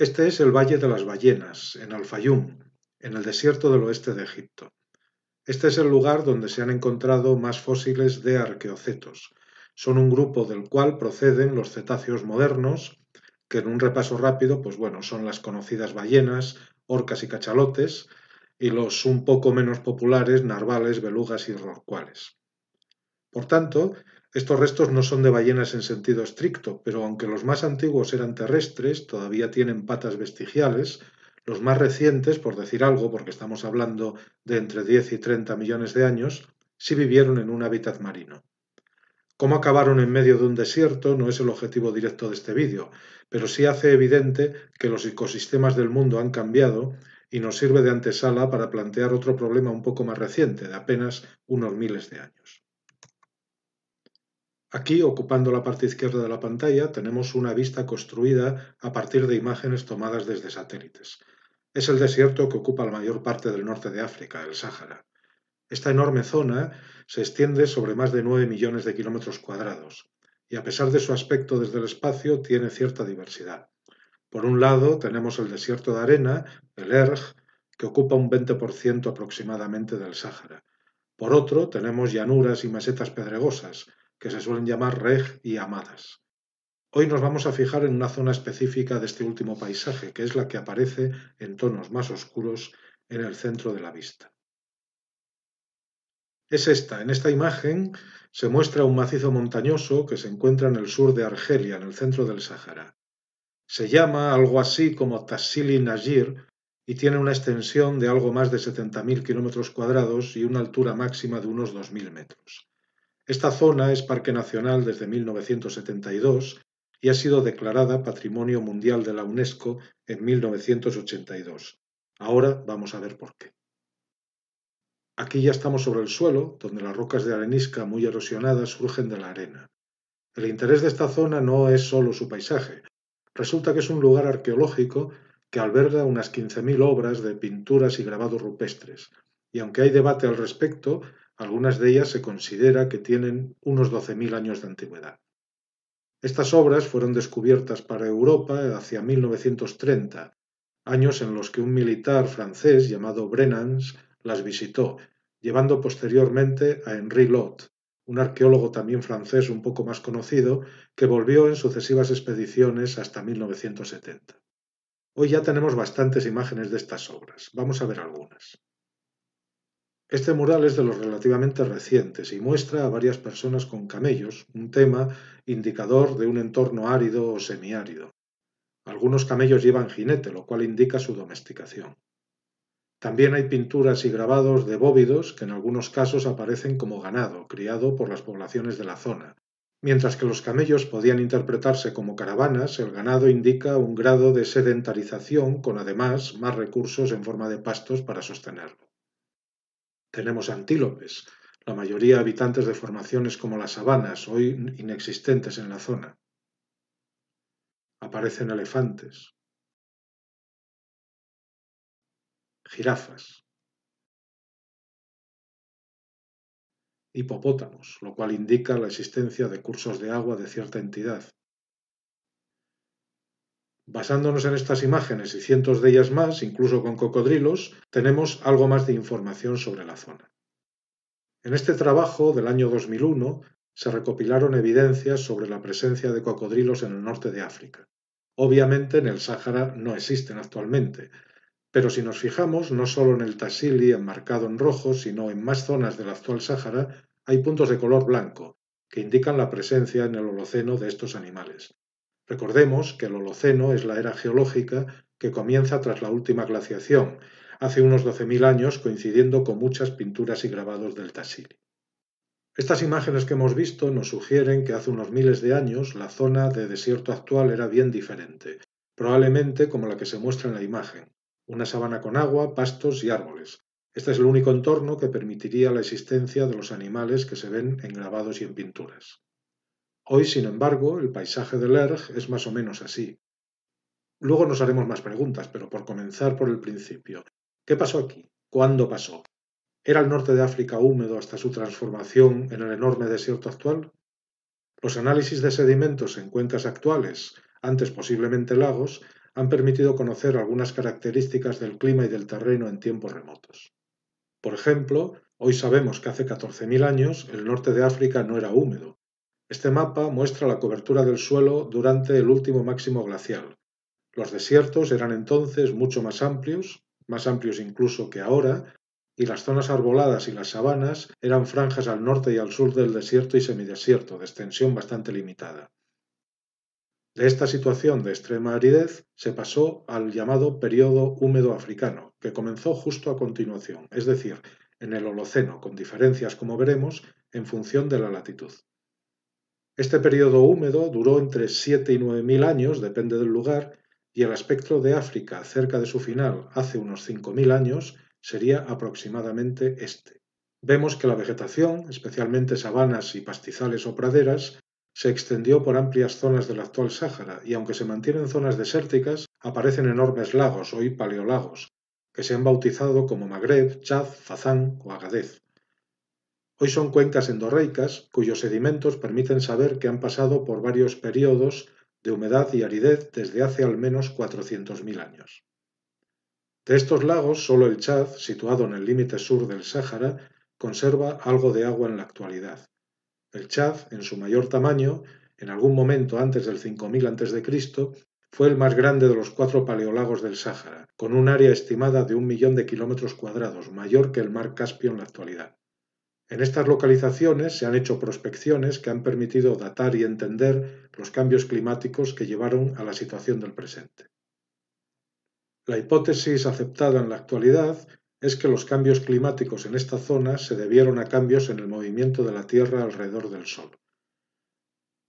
Este es el Valle de las Ballenas, en Al-Fayum, en el desierto del oeste de Egipto. Este es el lugar donde se han encontrado más fósiles de arqueocetos. Son un grupo del cual proceden los cetáceos modernos, que en un repaso rápido, pues bueno, son las conocidas ballenas, orcas y cachalotes, y los un poco menos populares narvales, belugas y rorcuales. Por tanto, estos restos no son de ballenas en sentido estricto, pero aunque los más antiguos eran terrestres, todavía tienen patas vestigiales, los más recientes, por decir algo, porque estamos hablando de entre 10 y 30 millones de años, sí vivieron en un hábitat marino. Cómo acabaron en medio de un desierto no es el objetivo directo de este vídeo, pero sí hace evidente que los ecosistemas del mundo han cambiado y nos sirve de antesala para plantear otro problema un poco más reciente, de apenas unos miles de años. Aquí, ocupando la parte izquierda de la pantalla, tenemos una vista construida a partir de imágenes tomadas desde satélites. Es el desierto que ocupa la mayor parte del norte de África, el Sáhara. Esta enorme zona se extiende sobre más de 9 millones de kilómetros cuadrados y a pesar de su aspecto desde el espacio tiene cierta diversidad. Por un lado tenemos el desierto de arena, el Erg, que ocupa un 20% aproximadamente del Sáhara. Por otro tenemos llanuras y mesetas pedregosas, que se suelen llamar reg y amadas. Hoy nos vamos a fijar en una zona específica de este último paisaje, que es la que aparece en tonos más oscuros en el centro de la vista. Es esta. En esta imagen se muestra un macizo montañoso que se encuentra en el sur de Argelia, en el centro del Sáhara. Se llama algo así como Tassili Najir y tiene una extensión de algo más de 70.000 kilómetros cuadrados y una altura máxima de unos 2.000 metros. Esta zona es parque nacional desde 1972 y ha sido declarada Patrimonio Mundial de la UNESCO en 1982. Ahora vamos a ver por qué. Aquí ya estamos sobre el suelo, donde las rocas de arenisca muy erosionadas surgen de la arena. El interés de esta zona no es solo su paisaje. Resulta que es un lugar arqueológico que alberga unas 15.000 obras de pinturas y grabados rupestres, y aunque hay debate al respecto, algunas de ellas se considera que tienen unos 12.000 años de antigüedad. Estas obras fueron descubiertas para Europa hacia 1930, años en los que un militar francés llamado Brennans las visitó, llevando posteriormente a Henri Lot, un arqueólogo también francés un poco más conocido, que volvió en sucesivas expediciones hasta 1970. Hoy ya tenemos bastantes imágenes de estas obras. Vamos a ver algunas. Este mural es de los relativamente recientes y muestra a varias personas con camellos, un tema indicador de un entorno árido o semiárido. Algunos camellos llevan jinete, lo cual indica su domesticación. También hay pinturas y grabados de bóvidos que en algunos casos aparecen como ganado, criado por las poblaciones de la zona. Mientras que los camellos podían interpretarse como caravanas, el ganado indica un grado de sedentarización con además más recursos en forma de pastos para sostenerlo. Tenemos antílopes, la mayoría habitantes de formaciones como las sabanas, hoy inexistentes en la zona. Aparecen elefantes, jirafas, hipopótamos, lo cual indica la existencia de cursos de agua de cierta entidad. Basándonos en estas imágenes y cientos de ellas más, incluso con cocodrilos, tenemos algo más de información sobre la zona. En este trabajo del año 2001 se recopilaron evidencias sobre la presencia de cocodrilos en el norte de África. Obviamente en el Sáhara no existen actualmente, pero si nos fijamos no solo en el Tassili enmarcado en rojo, sino en más zonas del actual Sáhara, hay puntos de color blanco, que indican la presencia en el Holoceno de estos animales. Recordemos que el Holoceno es la era geológica que comienza tras la última glaciación, hace unos 12.000 años coincidiendo con muchas pinturas y grabados del Tassili. Estas imágenes que hemos visto nos sugieren que hace unos miles de años la zona de desierto actual era bien diferente, probablemente como la que se muestra en la imagen, una sabana con agua, pastos y árboles. Este es el único entorno que permitiría la existencia de los animales que se ven en grabados y en pinturas. Hoy, sin embargo, el paisaje del Erg es más o menos así. Luego nos haremos más preguntas, pero por comenzar por el principio. ¿Qué pasó aquí? ¿Cuándo pasó? ¿Era el norte de África húmedo hasta su transformación en el enorme desierto actual? Los análisis de sedimentos en cuencas actuales, antes posiblemente lagos, han permitido conocer algunas características del clima y del terreno en tiempos remotos. Por ejemplo, hoy sabemos que hace 14.000 años el norte de África no era húmedo. Este mapa muestra la cobertura del suelo durante el último máximo glacial. Los desiertos eran entonces mucho más amplios, más amplios incluso que ahora, y las zonas arboladas y las sabanas eran franjas al norte y al sur del desierto y semidesierto, de extensión bastante limitada. De esta situación de extrema aridez se pasó al llamado período húmedo africano, que comenzó justo a continuación, es decir, en el Holoceno, con diferencias, como veremos, en función de la latitud. Este período húmedo duró entre 7 y 9 mil años, depende del lugar, y el espectro de África cerca de su final, hace unos 5.000 años, sería aproximadamente este. Vemos que la vegetación, especialmente sabanas y pastizales o praderas, se extendió por amplias zonas del actual Sáhara y aunque se mantienen zonas desérticas, aparecen enormes lagos, hoy paleolagos, que se han bautizado como Magreb, Chad, Fazán o Agadez. Hoy son cuencas endorreicas cuyos sedimentos permiten saber que han pasado por varios periodos de humedad y aridez desde hace al menos 400.000 años. De estos lagos, solo el Chad, situado en el límite sur del Sáhara, conserva algo de agua en la actualidad. El Chad, en su mayor tamaño, en algún momento antes del 5000 a.C., fue el más grande de los cuatro paleolagos del Sáhara, con un área estimada de un millón de kilómetros cuadrados, mayor que el mar Caspio en la actualidad. En estas localizaciones se han hecho prospecciones que han permitido datar y entender los cambios climáticos que llevaron a la situación del presente. La hipótesis aceptada en la actualidad es que los cambios climáticos en esta zona se debieron a cambios en el movimiento de la Tierra alrededor del Sol.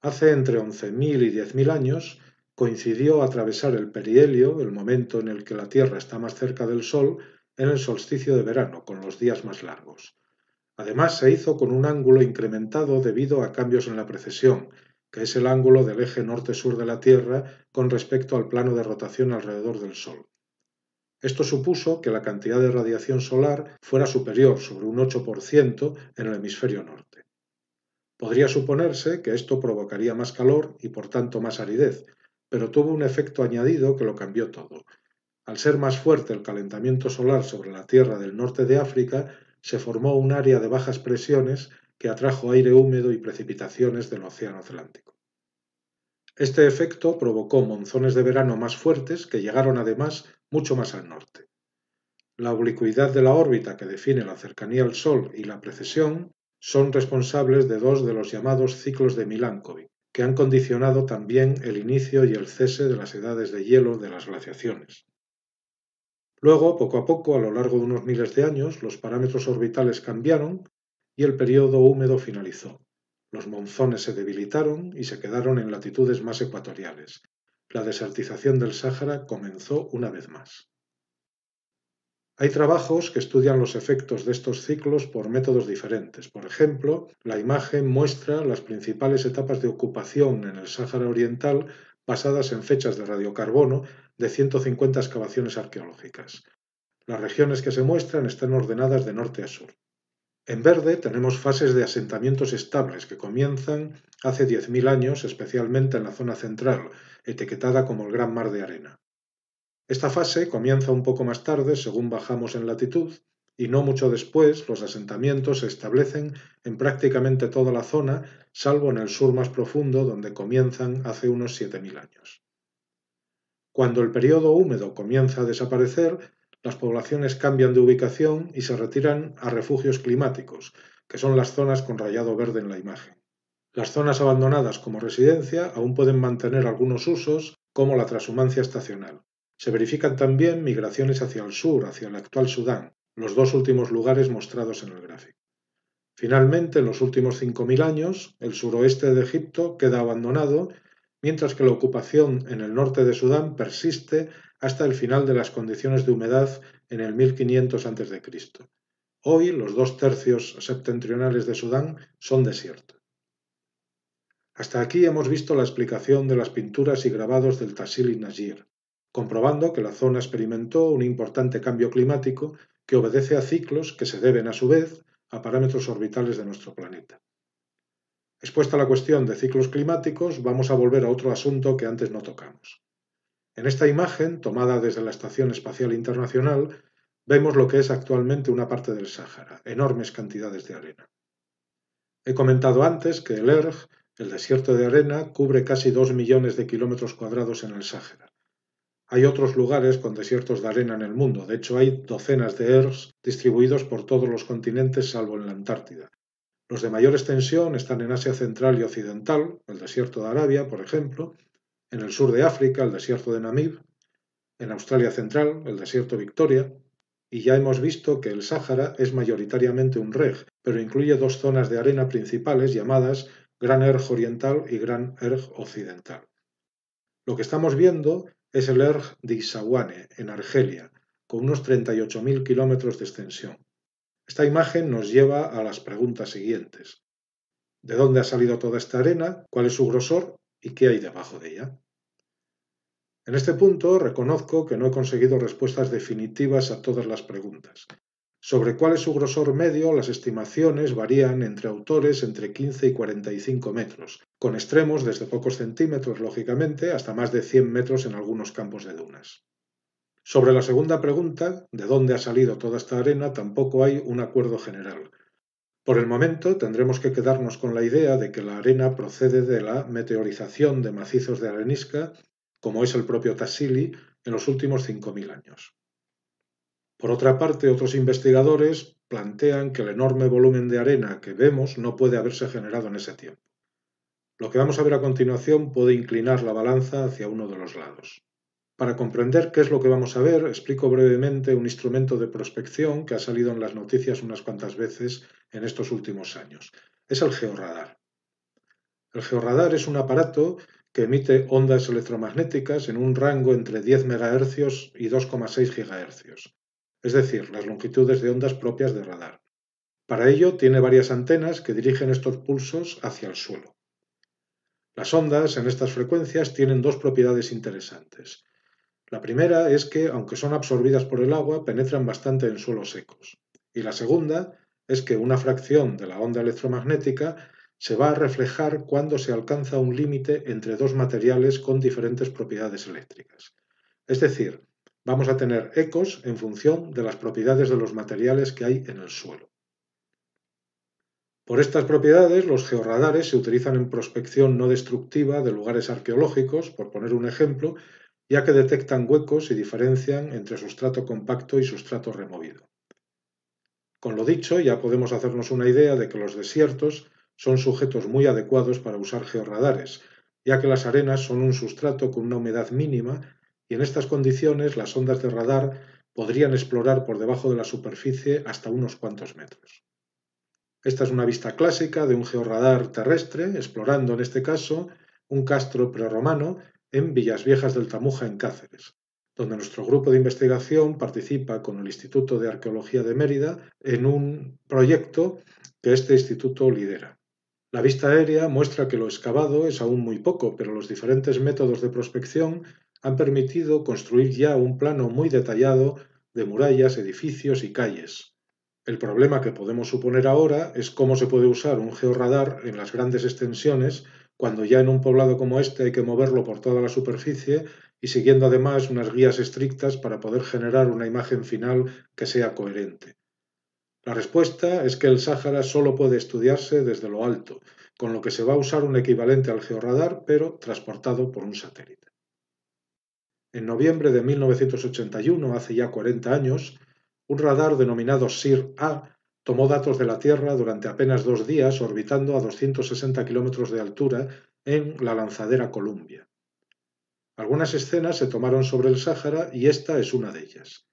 Hace entre 11.000 y 10.000 años coincidió atravesar el perihelio, el momento en el que la Tierra está más cerca del Sol, en el solsticio de verano, con los días más largos. Además, se hizo con un ángulo incrementado debido a cambios en la precesión, que es el ángulo del eje norte-sur de la Tierra con respecto al plano de rotación alrededor del Sol. Esto supuso que la cantidad de radiación solar fuera superior sobre un 8% en el hemisferio norte. Podría suponerse que esto provocaría más calor y por tanto más aridez, pero tuvo un efecto añadido que lo cambió todo. Al ser más fuerte el calentamiento solar sobre la Tierra del norte de África, se formó un área de bajas presiones que atrajo aire húmedo y precipitaciones del Océano Atlántico. Este efecto provocó monzones de verano más fuertes que llegaron además mucho más al norte. La oblicuidad de la órbita que define la cercanía al Sol y la precesión son responsables de dos de los llamados ciclos de Milankovitch, que han condicionado también el inicio y el cese de las edades de hielo de las glaciaciones. Luego, poco a poco, a lo largo de unos miles de años, los parámetros orbitales cambiaron y el periodo húmedo finalizó. Los monzones se debilitaron y se quedaron en latitudes más ecuatoriales, la desertización del Sáhara comenzó una vez más. Hay trabajos que estudian los efectos de estos ciclos por métodos diferentes. Por ejemplo, la imagen muestra las principales etapas de ocupación en el Sáhara Oriental basadas en fechas de radiocarbono de 150 excavaciones arqueológicas. Las regiones que se muestran están ordenadas de norte a sur. En verde tenemos fases de asentamientos estables que comienzan hace 10.000 años, especialmente en la zona central, etiquetada como el Gran Mar de Arena. Esta fase comienza un poco más tarde según bajamos en latitud y no mucho después los asentamientos se establecen en prácticamente toda la zona, salvo en el sur más profundo donde comienzan hace unos 7.000 años. Cuando el periodo húmedo comienza a desaparecer, las poblaciones cambian de ubicación y se retiran a refugios climáticos, que son las zonas con rayado verde en la imagen. Las zonas abandonadas como residencia aún pueden mantener algunos usos, como la transhumancia estacional. Se verifican también migraciones hacia el sur, hacia el actual Sudán, los dos últimos lugares mostrados en el gráfico. Finalmente, en los últimos 5.000 años, el suroeste de Egipto queda abandonado, mientras que la ocupación en el norte de Sudán persiste hasta el final de las condiciones de humedad en el 1500 a.C. Hoy los dos tercios septentrionales de Sudán son desiertos. Hasta aquí hemos visto la explicación de las pinturas y grabados del Tasil Najir, comprobando que la zona experimentó un importante cambio climático que obedece a ciclos que se deben a su vez a parámetros orbitales de nuestro planeta. Expuesta la cuestión de ciclos climáticos, vamos a volver a otro asunto que antes no tocamos. En esta imagen, tomada desde la Estación Espacial Internacional, vemos lo que es actualmente una parte del Sáhara, enormes cantidades de arena. He comentado antes que el Erg, el desierto de arena, cubre casi dos millones de kilómetros cuadrados en el Sáhara. Hay otros lugares con desiertos de arena en el mundo, de hecho hay docenas de Ergs distribuidos por todos los continentes salvo en la Antártida. Los de mayor extensión están en Asia Central y Occidental, el desierto de Arabia, por ejemplo, en el sur de África, el desierto de Namib, en Australia Central, el desierto Victoria, y ya hemos visto que el Sáhara es mayoritariamente un reg, pero incluye dos zonas de arena principales llamadas Gran Erg Oriental y Gran Erg Occidental. Lo que estamos viendo es el Erg de Isawane, en Argelia, con unos 38.000 kilómetros de extensión. Esta imagen nos lleva a las preguntas siguientes. ¿De dónde ha salido toda esta arena? ¿Cuál es su grosor? ¿Y qué hay debajo de ella? En este punto reconozco que no he conseguido respuestas definitivas a todas las preguntas. Sobre cuál es su grosor medio, las estimaciones varían entre autores entre 15 y 45 metros, con extremos desde pocos centímetros, lógicamente, hasta más de 100 metros en algunos campos de dunas. Sobre la segunda pregunta, de dónde ha salido toda esta arena, tampoco hay un acuerdo general. Por el momento tendremos que quedarnos con la idea de que la arena procede de la meteorización de macizos de arenisca, como es el propio Tassili, en los últimos 5.000 años. Por otra parte, otros investigadores plantean que el enorme volumen de arena que vemos no puede haberse generado en ese tiempo. Lo que vamos a ver a continuación puede inclinar la balanza hacia uno de los lados. Para comprender qué es lo que vamos a ver, explico brevemente un instrumento de prospección que ha salido en las noticias unas cuantas veces en estos últimos años. Es el georradar. El georradar es un aparato que emite ondas electromagnéticas en un rango entre 10 MHz y 2,6 GHz, es decir, las longitudes de ondas propias de radar. Para ello tiene varias antenas que dirigen estos pulsos hacia el suelo. Las ondas en estas frecuencias tienen dos propiedades interesantes. La primera es que, aunque son absorbidas por el agua, penetran bastante en suelos secos. Y la segunda es que una fracción de la onda electromagnética se va a reflejar cuando se alcanza un límite entre dos materiales con diferentes propiedades eléctricas. Es decir, vamos a tener ecos en función de las propiedades de los materiales que hay en el suelo. Por estas propiedades, los georradares se utilizan en prospección no destructiva de lugares arqueológicos, por poner un ejemplo, ya que detectan huecos y diferencian entre sustrato compacto y sustrato removido. Con lo dicho, ya podemos hacernos una idea de que los desiertos son sujetos muy adecuados para usar georradares, ya que las arenas son un sustrato con una humedad mínima y en estas condiciones las ondas de radar podrían explorar por debajo de la superficie hasta unos cuantos metros. Esta es una vista clásica de un georradar terrestre, explorando en este caso un castro prerromano en Villas Viejas del Tamuja, en Cáceres, donde nuestro grupo de investigación participa con el Instituto de Arqueología de Mérida en un proyecto que este instituto lidera. La vista aérea muestra que lo excavado es aún muy poco, pero los diferentes métodos de prospección han permitido construir ya un plano muy detallado de murallas, edificios y calles. El problema que podemos suponer ahora es cómo se puede usar un georradar en las grandes extensiones cuando ya en un poblado como este hay que moverlo por toda la superficie y siguiendo además unas guías estrictas para poder generar una imagen final que sea coherente. La respuesta es que el Sáhara solo puede estudiarse desde lo alto, con lo que se va a usar un equivalente al georradar, pero transportado por un satélite. En noviembre de 1981, hace ya 40 años, un radar denominado SIR-A Tomó datos de la Tierra durante apenas dos días orbitando a 260 kilómetros de altura en la lanzadera Columbia. Algunas escenas se tomaron sobre el Sáhara y esta es una de ellas.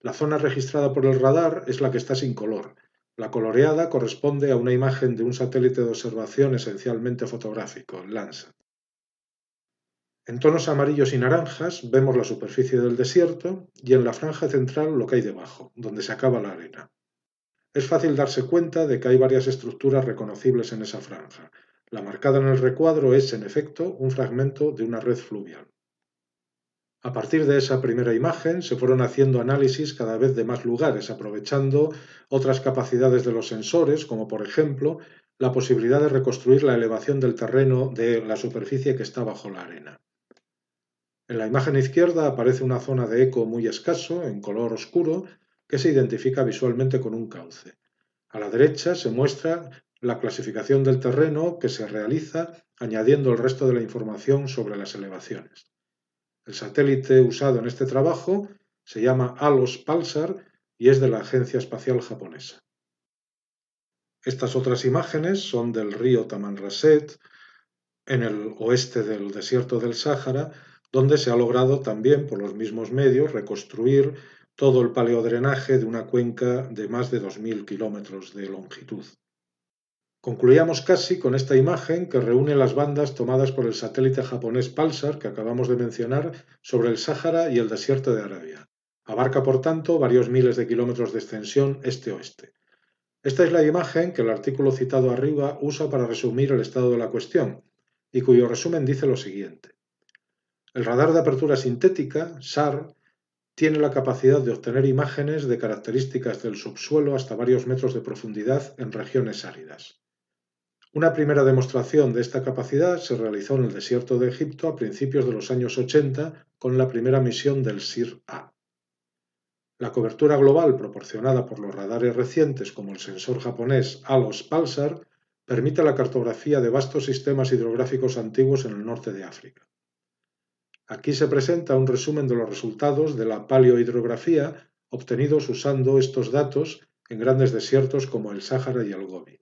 La zona registrada por el radar es la que está sin color. La coloreada corresponde a una imagen de un satélite de observación esencialmente fotográfico, Landsat. En tonos amarillos y naranjas vemos la superficie del desierto y en la franja central lo que hay debajo, donde se acaba la arena. Es fácil darse cuenta de que hay varias estructuras reconocibles en esa franja. La marcada en el recuadro es, en efecto, un fragmento de una red fluvial. A partir de esa primera imagen se fueron haciendo análisis cada vez de más lugares, aprovechando otras capacidades de los sensores, como por ejemplo la posibilidad de reconstruir la elevación del terreno de la superficie que está bajo la arena. En la imagen izquierda aparece una zona de eco muy escaso, en color oscuro, que se identifica visualmente con un cauce. A la derecha se muestra la clasificación del terreno que se realiza añadiendo el resto de la información sobre las elevaciones. El satélite usado en este trabajo se llama ALOS Pulsar y es de la Agencia Espacial Japonesa. Estas otras imágenes son del río Tamanrasset, en el oeste del desierto del Sáhara, donde se ha logrado también por los mismos medios reconstruir todo el paleodrenaje de una cuenca de más de 2.000 kilómetros de longitud. Concluíamos casi con esta imagen que reúne las bandas tomadas por el satélite japonés Pulsar que acabamos de mencionar sobre el Sáhara y el desierto de Arabia. Abarca, por tanto, varios miles de kilómetros de extensión este-oeste. Esta es la imagen que el artículo citado arriba usa para resumir el estado de la cuestión, y cuyo resumen dice lo siguiente. El radar de apertura sintética, SAR, tiene la capacidad de obtener imágenes de características del subsuelo hasta varios metros de profundidad en regiones áridas. Una primera demostración de esta capacidad se realizó en el desierto de Egipto a principios de los años 80 con la primera misión del SIR-A. La cobertura global proporcionada por los radares recientes como el sensor japonés ALOS Pulsar permite la cartografía de vastos sistemas hidrográficos antiguos en el norte de África. Aquí se presenta un resumen de los resultados de la paleohidrografía obtenidos usando estos datos en grandes desiertos como el Sáhara y el Gobi.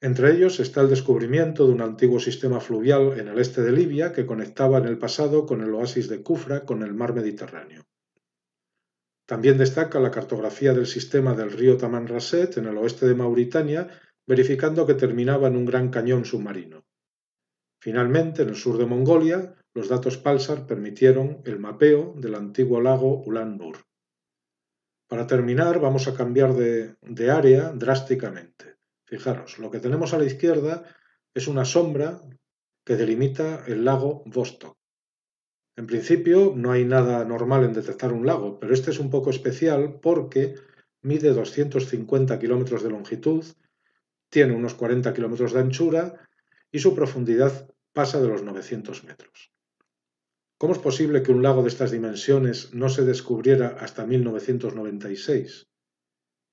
Entre ellos está el descubrimiento de un antiguo sistema fluvial en el este de Libia que conectaba en el pasado con el oasis de Kufra con el mar Mediterráneo. También destaca la cartografía del sistema del río Tamanrasset en el oeste de Mauritania, verificando que terminaba en un gran cañón submarino. Finalmente, en el sur de Mongolia, los datos Pulsar permitieron el mapeo del antiguo lago Ulan Nur. Para terminar, vamos a cambiar de, de área drásticamente. Fijaros, lo que tenemos a la izquierda es una sombra que delimita el lago Vostok. En principio no hay nada normal en detectar un lago, pero este es un poco especial porque mide 250 kilómetros de longitud, tiene unos 40 kilómetros de anchura y su profundidad pasa de los 900 metros. ¿Cómo es posible que un lago de estas dimensiones no se descubriera hasta 1996?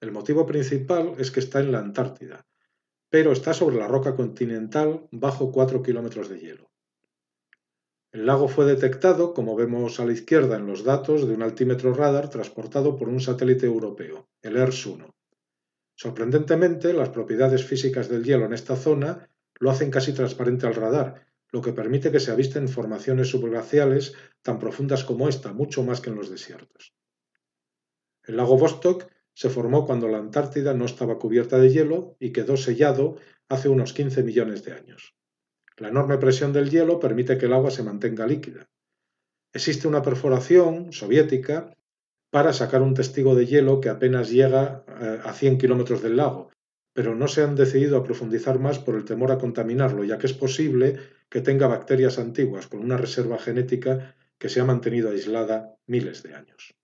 El motivo principal es que está en la Antártida, pero está sobre la roca continental bajo 4 kilómetros de hielo. El lago fue detectado, como vemos a la izquierda en los datos, de un altímetro radar transportado por un satélite europeo, el ERS-1. Sorprendentemente, las propiedades físicas del hielo en esta zona lo hacen casi transparente al radar, lo que permite que se avisten formaciones subglaciales tan profundas como esta, mucho más que en los desiertos. El lago Vostok se formó cuando la Antártida no estaba cubierta de hielo y quedó sellado hace unos 15 millones de años. La enorme presión del hielo permite que el agua se mantenga líquida. Existe una perforación soviética para sacar un testigo de hielo que apenas llega eh, a 100 kilómetros del lago, pero no se han decidido a profundizar más por el temor a contaminarlo, ya que es posible que tenga bacterias antiguas con una reserva genética que se ha mantenido aislada miles de años.